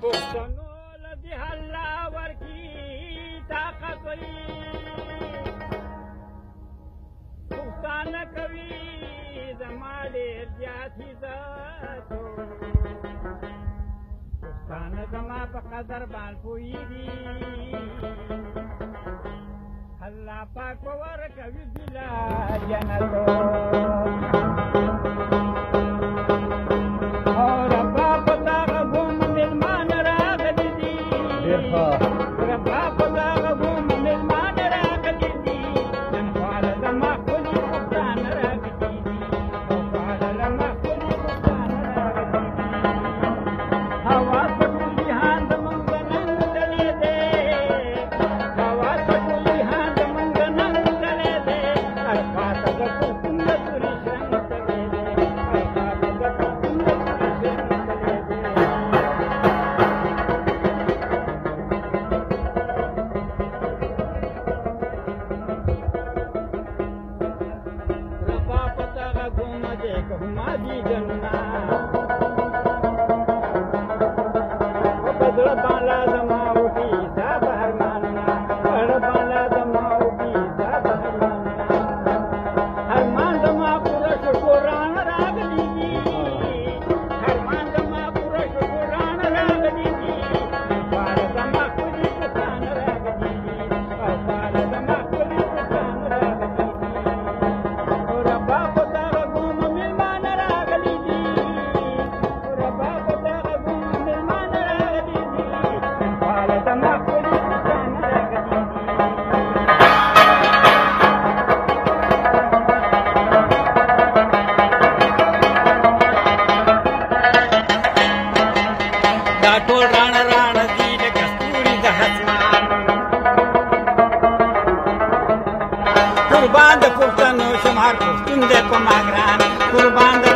پښتنو لدی الله ورکی طاقت وي پښتان کوي زماله ارجاتی ذاتو پښتان زما په قدر باندې پويږي الله پاک ورکوي ذلا جنتو ها arrumar vida Kurban de Pukhtanu, Shumar Pukhtun de Pumagran, Kurban de